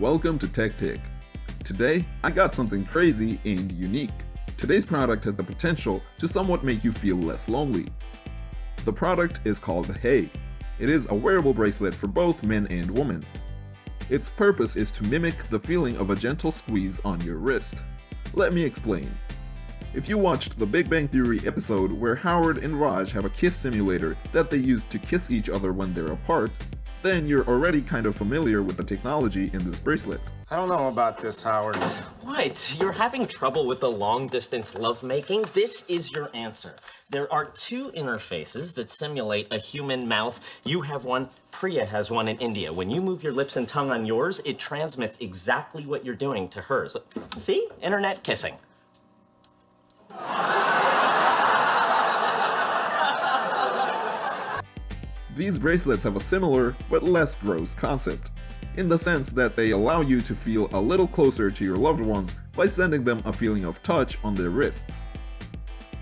Welcome to Tech Tick. Today, I got something crazy and unique. Today's product has the potential to somewhat make you feel less lonely. The product is called Hey. It is a wearable bracelet for both men and women. Its purpose is to mimic the feeling of a gentle squeeze on your wrist. Let me explain. If you watched the Big Bang Theory episode where Howard and Raj have a kiss simulator that they use to kiss each other when they're apart, then you're already kind of familiar with the technology in this bracelet. I don't know about this, Howard. What? You're having trouble with the long distance lovemaking? This is your answer. There are two interfaces that simulate a human mouth. You have one, Priya has one in India. When you move your lips and tongue on yours, it transmits exactly what you're doing to hers. See? Internet kissing. These bracelets have a similar, but less gross concept, in the sense that they allow you to feel a little closer to your loved ones by sending them a feeling of touch on their wrists.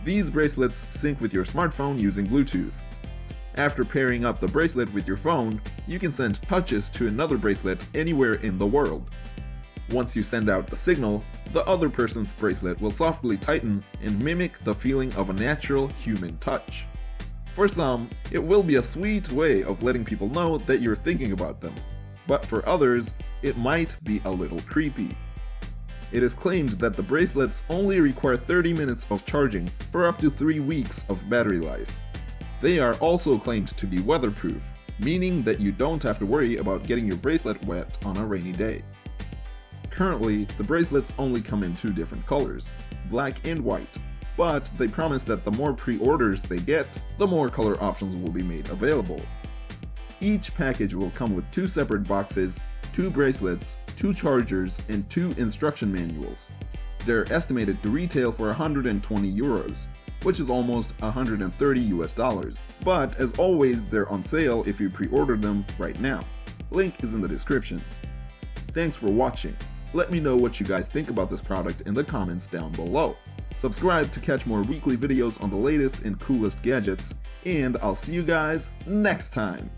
These bracelets sync with your smartphone using Bluetooth. After pairing up the bracelet with your phone, you can send touches to another bracelet anywhere in the world. Once you send out the signal, the other person's bracelet will softly tighten and mimic the feeling of a natural human touch. For some, it will be a sweet way of letting people know that you're thinking about them, but for others, it might be a little creepy. It is claimed that the bracelets only require 30 minutes of charging for up to 3 weeks of battery life. They are also claimed to be weatherproof, meaning that you don't have to worry about getting your bracelet wet on a rainy day. Currently, the bracelets only come in two different colors, black and white, but they promise that the more pre-orders they get, the more color options will be made available. Each package will come with two separate boxes, two bracelets, two chargers, and two instruction manuals. They're estimated to retail for 120 euros, which is almost 130 US dollars. But as always, they're on sale if you pre-order them right now. Link is in the description. Thanks for watching. Let me know what you guys think about this product in the comments down below. Subscribe to catch more weekly videos on the latest and coolest gadgets, and I'll see you guys next time!